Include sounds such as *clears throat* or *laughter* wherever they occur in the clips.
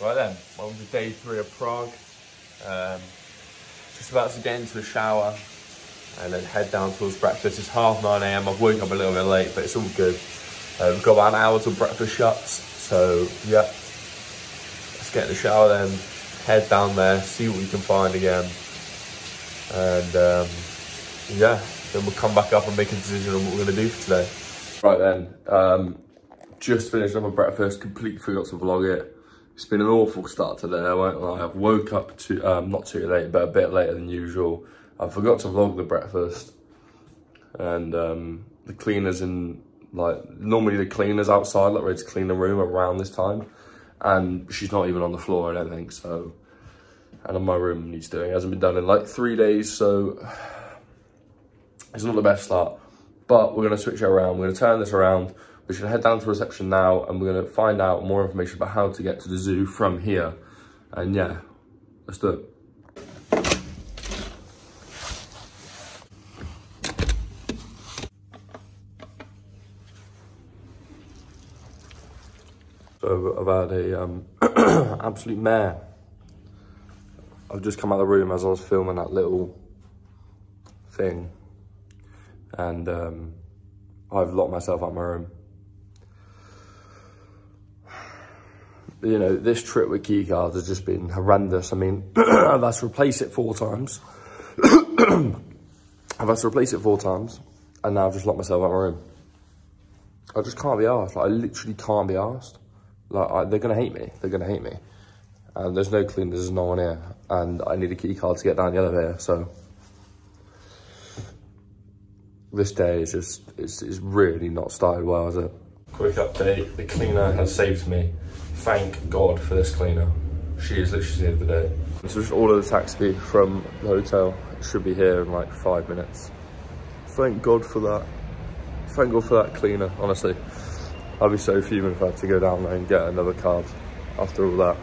Right then, welcome to day three of Prague. Um, just about to get into the shower and then head down towards breakfast. It's half 9 a.m. I've woken up a little bit late, but it's all good. Uh, we've got about an hour till breakfast shuts. So, yeah, let's get in the shower then, head down there, see what we can find again. And, um, yeah, then we'll come back up and make a decision on what we're going to do for today. Right then, um, just finished up my breakfast, completely forgot to vlog it. It's been an awful start today, I won't lie. I've woke up to, um, not too late, but a bit later than usual. I forgot to vlog the breakfast. And um, the cleaners in, like, normally the cleaners outside, like, ready to clean the room around this time. And she's not even on the floor, I don't think, so. And my room needs doing. It hasn't been done in like three days, so *sighs* it's not the best start. But we're going to switch it around. We're going to turn this around. We should head down to reception now and we're going to find out more information about how to get to the zoo from here. And yeah, let's do it. So I've had a um, *clears throat* absolute mare. I've just come out of the room as I was filming that little thing. And um, I've locked myself out my room. You know, this trip with key keycards has just been horrendous. I mean, *clears throat* I've had to replace it four times. *clears throat* I've had to replace it four times. And now I've just locked myself out of my room. I just can't be asked. Like, I literally can't be asked. Like, I, they're going to hate me. They're going to hate me. And there's no cleaners, there's no one here. And I need a key card to get down the elevator, so. This day is just, it's, it's really not started well, is it? Quick update, the cleaner has saved me. Thank God for this cleaner. She is literally saved the day. So just ordered the taxi from the hotel. It should be here in like five minutes. Thank God for that. Thank God for that cleaner, honestly. I'd be so fuming if I had to go down there and get another card after all that.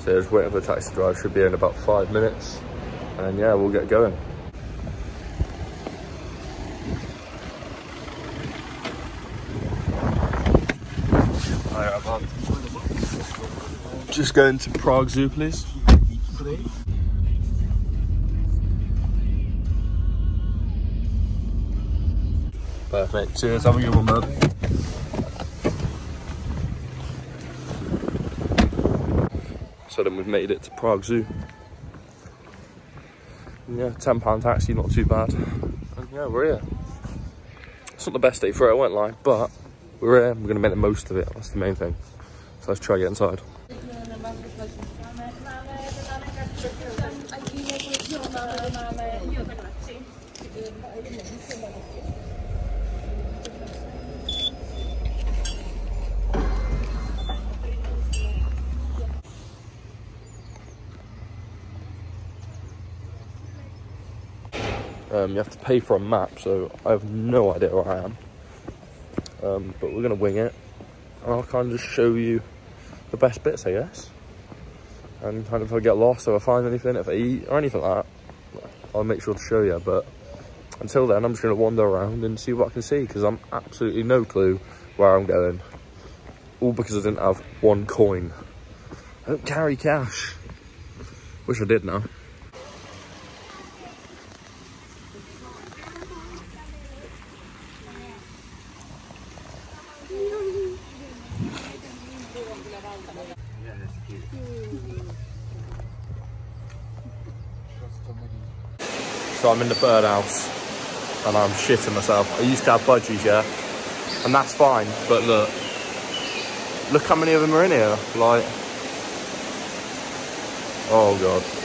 So just waiting for the taxi driver, should be in about five minutes. And yeah, we'll get going. Just going to Prague Zoo, please. Perfect. Cheers. Have a good one, man. So then we've made it to Prague Zoo. Yeah, £10 taxi, not too bad. And yeah, we're here. It's not the best day for it, I won't lie, but we're here. We're going to make the most of it. That's the main thing. So let's try get inside. Um, you have to pay for a map, so I have no idea where I am. Um, but we're gonna wing it, and I'll kind of just show you the best bits, I guess. And kind of if I get lost or I find anything, if I eat or anything like that, I'll make sure to show you. But until then, I'm just gonna wander around and see what I can see because I'm absolutely no clue where I'm going. All because I didn't have one coin. I don't carry cash. Wish I did now. So I'm in the birdhouse and I'm shitting myself. I used to have budgies, yeah, and that's fine. But look, look how many of them are in here. Like, oh god.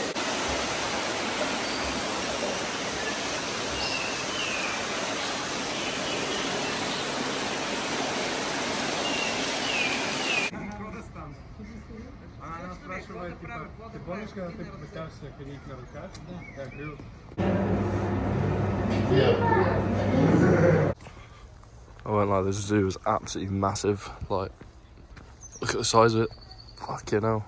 Она спрашивает, типа, ты помнишь, когда ты пытался ходить на руках? Да. Я говорю, I won't lie, this zoo is absolutely massive. Like, look at the size of it. Fucking hell.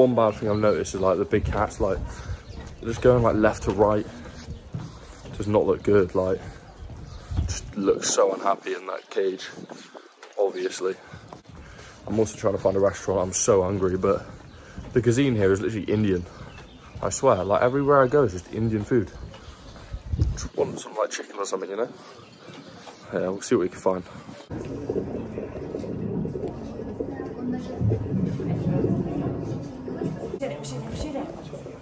One bad thing I've noticed is like the big cats, like just going like left to right. Does not look good. Like, just looks so unhappy in that cage. Obviously, I'm also trying to find a restaurant. I'm so hungry, but the cuisine here is literally Indian. I swear, like everywhere I go, it's just Indian food. Just want some like chicken or something, you know? Yeah, we'll see what we can find. 不是不是的。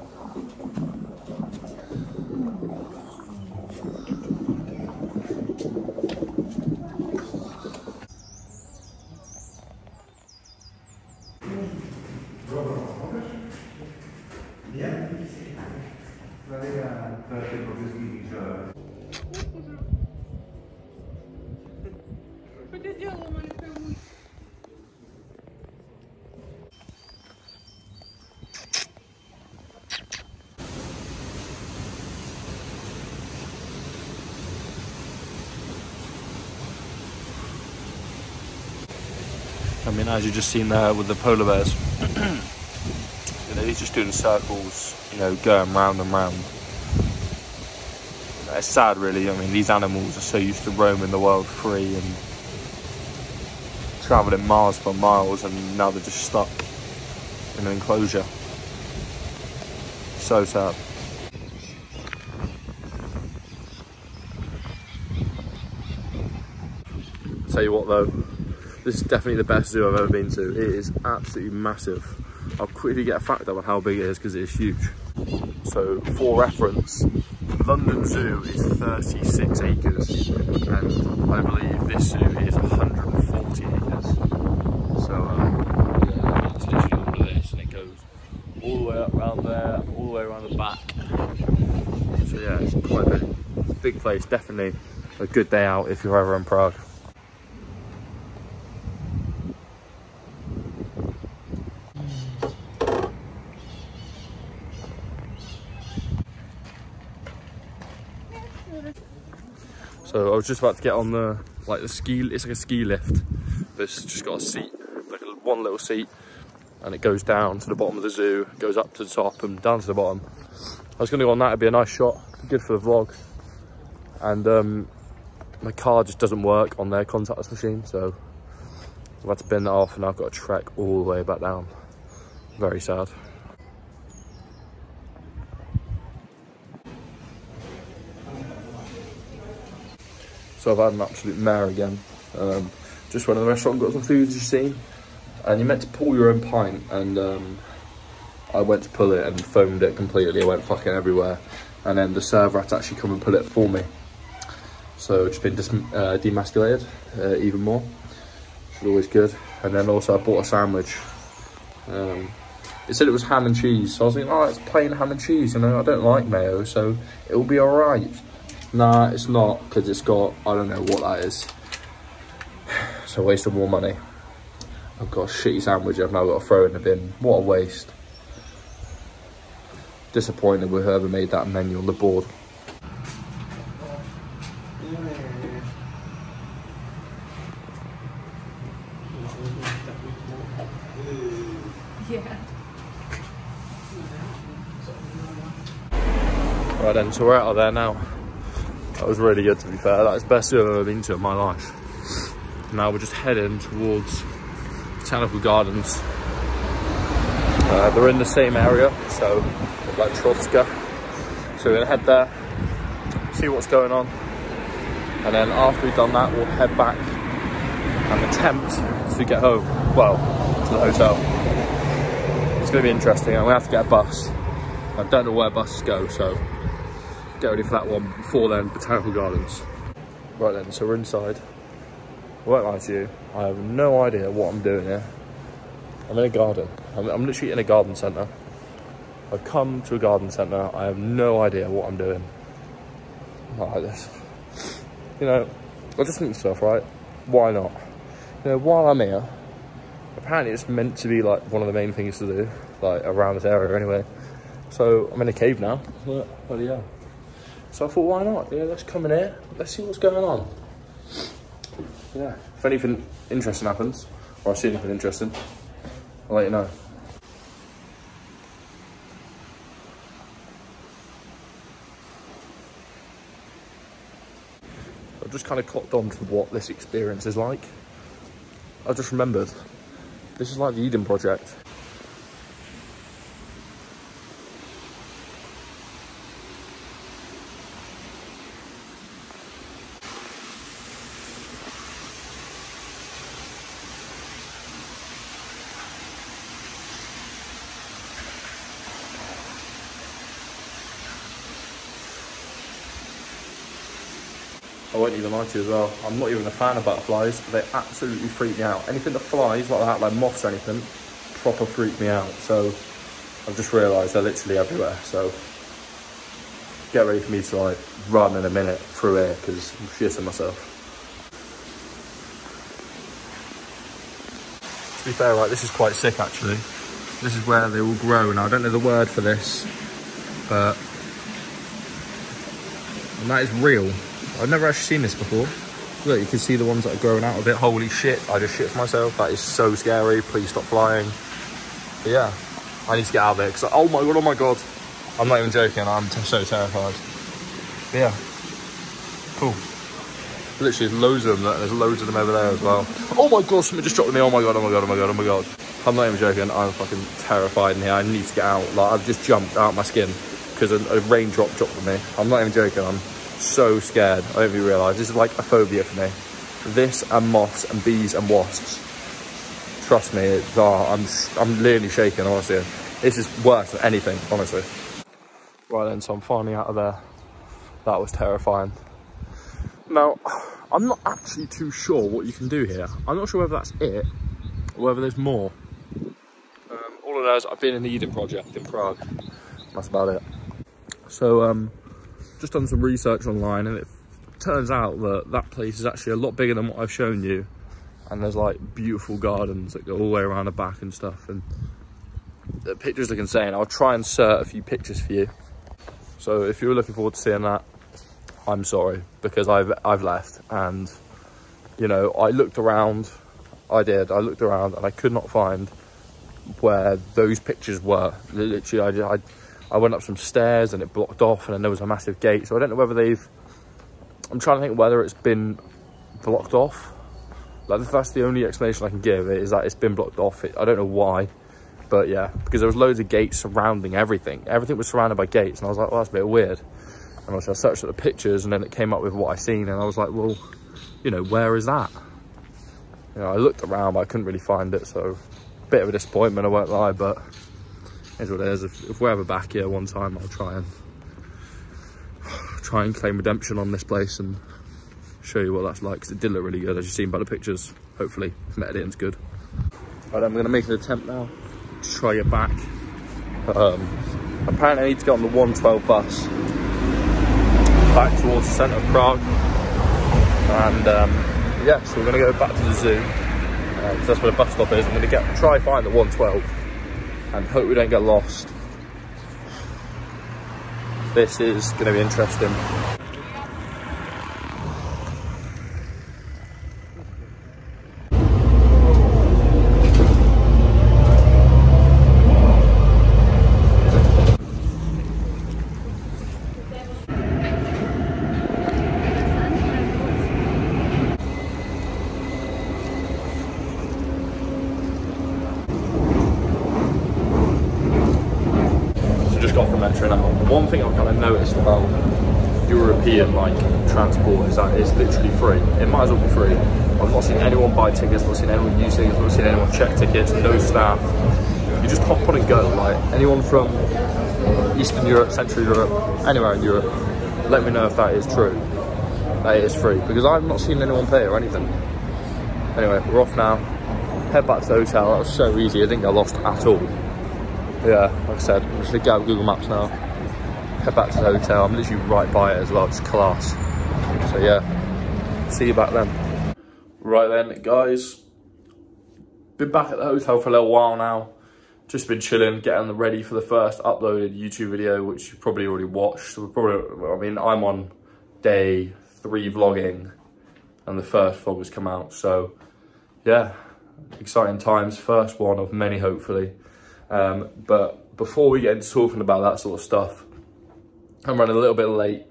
I mean, as you just seen there with the polar bears, *clears throat* you know, he's just doing circles, you know, going round and round. It's sad, really. I mean, these animals are so used to roaming the world free and travelling miles for miles, and now they're just stuck in an enclosure. So sad. Tell you what, though, this is definitely the best zoo I've ever been to. It is absolutely massive. I'll quickly get a fact up on how big it is because it is huge. So, for reference, London Zoo is 36 acres, and I believe this zoo is 140 acres. So, um, yeah, it's literally all of this, and it goes all the way up round there, all the way around the back. So yeah, it's quite big. Big place, definitely a good day out if you're ever in Prague. So I was just about to get on the like the ski. It's like a ski lift, it's just got a seat, like one little seat, and it goes down to the bottom of the zoo, goes up to the top and down to the bottom. I was going to go on that. It'd be a nice shot, good for the vlog. And um, my car just doesn't work on their contactless machine, so I've had to bend that off, and I've got to trek all the way back down. Very sad. So I've had an absolute mare again. Um, just went to the restaurant, got some food, as you've seen. And you meant to pull your own pint, and um, I went to pull it and foamed it completely. It went fucking everywhere. And then the server had to actually come and pull it for me. So it's been uh, demasculated uh, even more. Is always good. And then also I bought a sandwich. Um, it said it was ham and cheese. So I was thinking, oh, it's plain ham and cheese. You know, I don't like mayo, so it'll be all right. Nah, it's not because it's got, I don't know what that is. So wasted more money. I've got a shitty sandwich I've now got to throw in the bin. What a waste. Disappointed with whoever made that menu on the board. Yeah. Right then, so we're out of there now. That was really good to be fair. That's the best I've ever been to in my life. Now we're just heading towards Botanical Gardens. Uh, they're in the same area, so like Trotska. So we're gonna head there, see what's going on, and then after we've done that, we'll head back and attempt to get home. Well, to the hotel. It's gonna be interesting. I'm gonna have to get a bus. I don't know where buses go, so get ready for that one. Before then, Botanical Gardens. Right then, so we're inside. I won't lie to you, I have no idea what I'm doing here. I'm in a garden. I'm, I'm literally in a garden centre. I've come to a garden centre. I have no idea what I'm doing. Not like this. You know, I just think myself, right? Why not? You know, while I'm here, apparently it's meant to be like one of the main things to do, like around this area anyway. So I'm in a cave now. But, but yeah. So I thought, why not? Yeah, let's come in here. Let's see what's going on. Yeah, if anything interesting happens, or I see anything interesting, I'll let you know. I've just kind of clocked on to what this experience is like. I just remembered, this is like the Eden Project. I won't even lie to you as well. I'm not even a fan of butterflies. They absolutely freak me out. Anything that flies like that, like moths or anything, proper freak me out. So I've just realised they're literally everywhere. So get ready for me to like run in a minute through here because I'm shitting myself. To be fair, right, this is quite sick actually. This is where they all grow. Now I don't know the word for this, but and that is real. I've never actually seen this before. Look, you can see the ones that are growing out of it. Holy shit, I just shit myself. That is so scary. Please stop flying. But yeah, I need to get out of there because, oh my god, oh my god. I'm not even joking, I'm so terrified. But yeah, cool. Literally, there's loads of them. There's loads of them over there as well. Oh my god, something just dropped me. Oh my god, oh my god, oh my god, oh my god. I'm not even joking. I'm fucking terrified in here. I need to get out. Like, I've just jumped out my skin because a, a raindrop dropped on me. I'm not even joking. I'm so scared. I don't even realise. This is like a phobia for me. This and moths and bees and wasps. Trust me, it's, oh, I'm, I'm literally shaking, honestly. This is worse than anything, honestly. Right then, so I'm finally out of there. That was terrifying. Now, I'm not actually too sure what you can do here. I'm not sure whether that's it or whether there's more. Um, all I know is I've been in the Eden Project in Prague. That's about it. So, um, just done some research online and it turns out that that place is actually a lot bigger than what I've shown you. And there's like beautiful gardens that go all the way around the back and stuff. And the pictures look insane. I'll try and insert a few pictures for you. So if you were looking forward to seeing that, I'm sorry because I've I've left and you know I looked around. I did. I looked around and I could not find where those pictures were. Literally, I, I I went up some stairs and it blocked off, and then there was a massive gate. So I don't know whether they've. I'm trying to think whether it's been blocked off. Like that's the only explanation I can give is that it's been blocked off. It, I don't know why, but yeah, because there was loads of gates surrounding everything. Everything was surrounded by gates, and I was like, well, that's a bit weird. And I searched at the pictures, and then it came up with what I seen, and I was like, well, you know, where is that? You know, I looked around, but I couldn't really find it, so bit of a disappointment, I won't lie, but is what it is. If, if we're ever back here one time, I'll try and try and claim redemption on this place and show you what that's like because it did look really good as you've seen by the pictures. Hopefully, the editing's good. Right, I'm going to make an attempt now to try get back. Um, apparently, I need to get on the 112 bus back towards the centre of Prague. And um, yeah, so we're going to go back to the zoo. Uh, that's where the bus stop is. I'm to get try find the 112 and hope we don't get lost. This is going to be interesting. One thing I've kind of noticed about European like transport is that it's literally free. It might as well be free. I've not seen anyone buy tickets, not seen anyone use tickets, not seen anyone check tickets, no staff. You just hop on and go. Like anyone from Eastern Europe, Central Europe, anywhere in Europe, let me know if that is true. That it is free because I've not seen anyone pay or anything. Anyway, we're off now. Head back to the hotel. That was so easy. I didn't get lost at all yeah, like I said, I'm just gonna get out Google Maps now, head back to the hotel. I'm literally right by it as well, it's class. So yeah, see you back then. Right then, guys, been back at the hotel for a little while now. Just been chilling, getting ready for the first uploaded YouTube video, which you probably already watched. So probably, I mean, I'm on day three vlogging, and the first vlog has come out. So yeah, exciting times. First one of many, hopefully. Um, but before we get into talking about that sort of stuff, I'm running a little bit late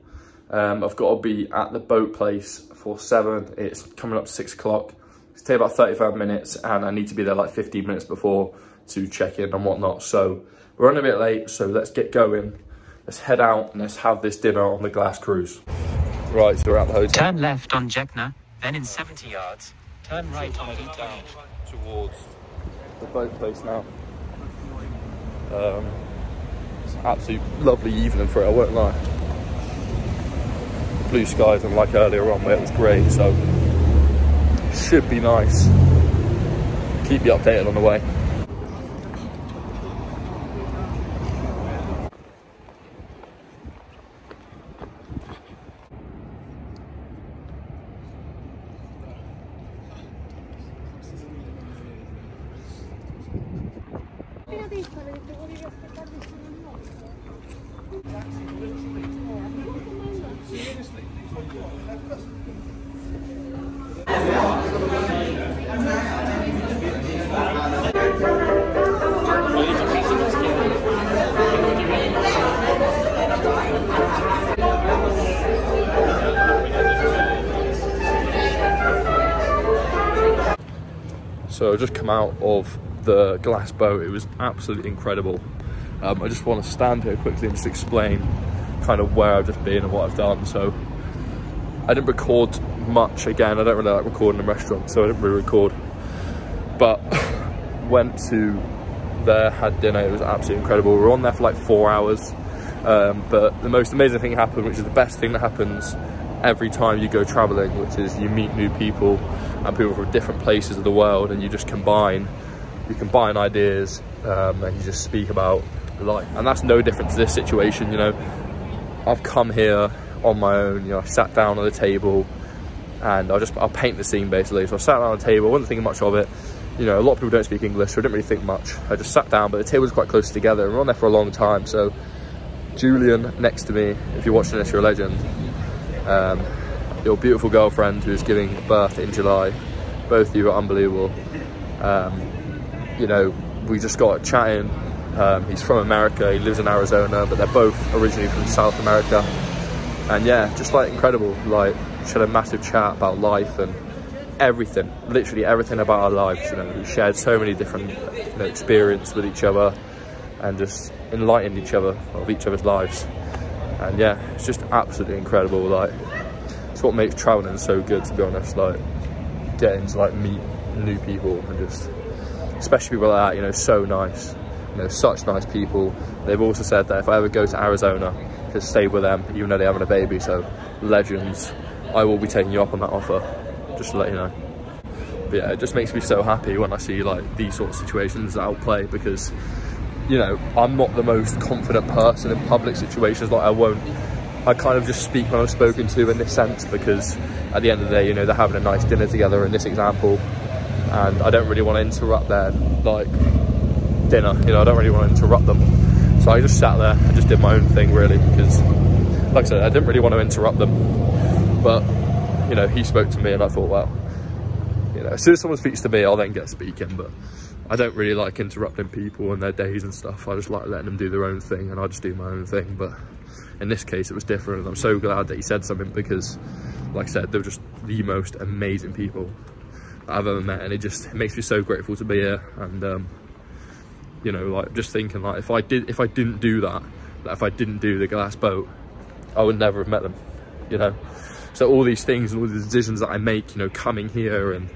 Um, I've got to be at the boat place for seven. It's coming up six o'clock. It's take about 35 minutes and I need to be there like 15 minutes before to check in and whatnot. So we're running a bit late, so let's get going. Let's head out and let's have this dinner on the glass cruise. Right, so we're at the hotel. Turn left on Jekna, then in 70 yards, turn right on Vita towards the boat place now. Um, it's an absolute lovely evening for it, I won't lie. Blue skies and like earlier on where it was grey, so should be nice. Keep you updated on the way. So I just come out of the glass boat. It was absolutely incredible. Um, I just want to stand here quickly and just explain kind of where I've just been and what I've done. So I didn't record much. Again, I don't really like recording in restaurants, so I didn't really record. But *sighs* went to there, had dinner. It was absolutely incredible. We were on there for like four hours. Um, but the most amazing thing happened, which is the best thing that happens every time you go traveling, which is you meet new people and people from different places of the world, and you just combine, you combine ideas, um, and you just speak about life. And that's no different to this situation. You know, I've come here on my own. You know, I sat down at the table, and I'll just I'll paint the scene basically. So I sat down on the table, wasn't thinking much of it. You know, a lot of people don't speak English, so I didn't really think much. I just sat down, but the table was quite close together, and we we're on there for a long time. So Julian next to me, if you're watching this, you're a legend. Um, your beautiful girlfriend who's giving birth in July. Both of you are unbelievable. Um, you know, we just got chatting. Um, he's from America, he lives in Arizona, but they're both originally from South America. And yeah, just like incredible. Like, just had a massive chat about life and everything, literally everything about our lives. You know, we shared so many different you know, experience with each other and just enlightened each other of each other's lives. And yeah, it's just absolutely incredible. Like, it's what makes traveling so good, to be honest. Like, getting to like meet new people and just, especially people like that, you know, so nice. You know, such nice people. They've also said that if I ever go to Arizona, to stay with them, even though they're having a baby. So, legends. I will be taking you up on that offer, just to let you know. But yeah, it just makes me so happy when I see like these sort of situations that I'll play because you know, I'm not the most confident person in public situations. Like I won't, I kind of just speak when I'm spoken to in this sense because at the end of the day, you know, they're having a nice dinner together in this example, and I don't really want to interrupt their like dinner. You know, I don't really want to interrupt them. So I just sat there and just did my own thing really because, like I said, I didn't really want to interrupt them. But you know, he spoke to me, and I thought, well, you know, as soon as someone speaks to me, I'll then get speaking. But I don't really like interrupting people and their days and stuff. I just like letting them do their own thing and I just do my own thing. But in this case, it was different. And I'm so glad that he said something because, like I said, they were just the most amazing people I've ever met. And it just it makes me so grateful to be here. And, um, you know, like just thinking like if I did, if I didn't do that, like if I didn't do the glass boat, I would never have met them, you know? So all these things and all the decisions that I make, you know, coming here and,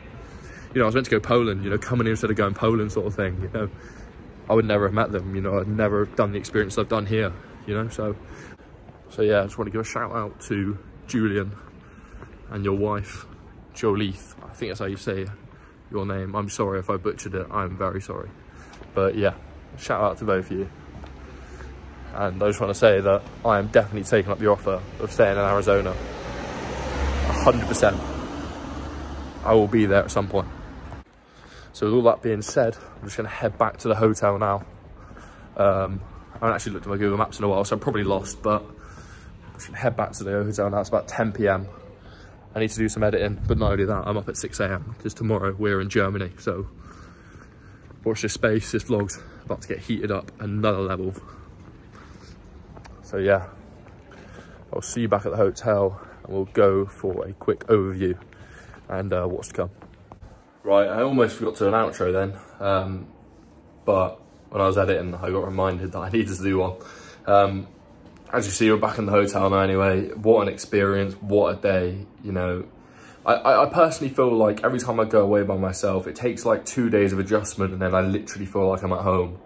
you know, I was meant to go Poland, you know, coming here instead of going Poland sort of thing, you know, I would never have met them, you know, I'd never done the experience I've done here, you know, so, so yeah, I just want to give a shout out to Julian and your wife, Jolith, I think that's how you say your name. I'm sorry if I butchered it, I'm very sorry. But yeah, shout out to both of you. And I just want to say that I am definitely taking up the offer of staying in Arizona. 100%. I will be there at some point. So with all that being said, I'm just going to head back to the hotel now. Um, I haven't actually looked at my Google Maps in a while, so I'm probably lost, but I'm just head back to the hotel now. It's about 10 p.m. I need to do some editing, but not only that, I'm up at 6 a.m. because tomorrow we're in Germany. So watch this space, this vlog's about to get heated up another level. So yeah, I'll see you back at the hotel and we'll go for a quick overview and uh, what's to come. Right, I almost forgot to an outro then, um, but when I was editing, I got reminded that I needed to do one. Um, as you see, we're back in the hotel now anyway. What an experience, what a day, you know. I, I personally feel like every time I go away by myself, it takes like two days of adjustment and then I literally feel like I'm at home.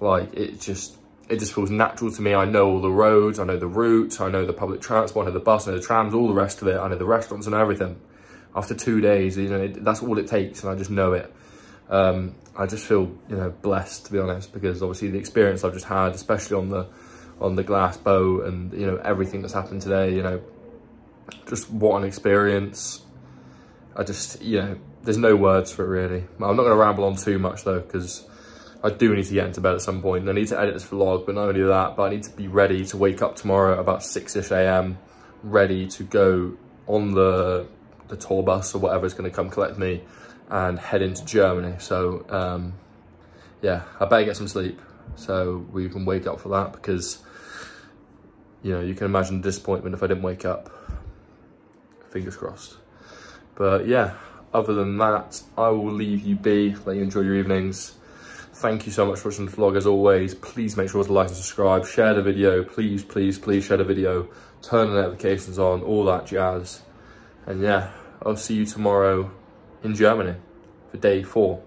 Like, it just, it just feels natural to me. I know all the roads, I know the routes, I know the public transport, I know the bus, I know the trams, all the rest of it. I know the restaurants and everything. After two days, you know, it, that's all it takes and I just know it. Um, I just feel, you know, blessed to be honest, because obviously the experience I've just had, especially on the, on the glass boat and, you know, everything that's happened today, you know, just what an experience. I just, you know, there's no words for it really. I'm not going to ramble on too much though, because I do need to get into bed at some point. I need to edit this vlog, but not only that, but I need to be ready to wake up tomorrow about 6ish a.m. ready to go on the the tour bus or whatever is going to come collect me and head into Germany. So, um, yeah, I better get some sleep so we can wake up for that because, you know, you can imagine the disappointment if I didn't wake up. Fingers crossed. But yeah, other than that, I will leave you be, let you enjoy your evenings. Thank you so much for watching the vlog as always. Please make sure to like and subscribe, share the video, please, please, please share the video, turn the notifications on, all that jazz. And yeah, I'll see you tomorrow in Germany for day four.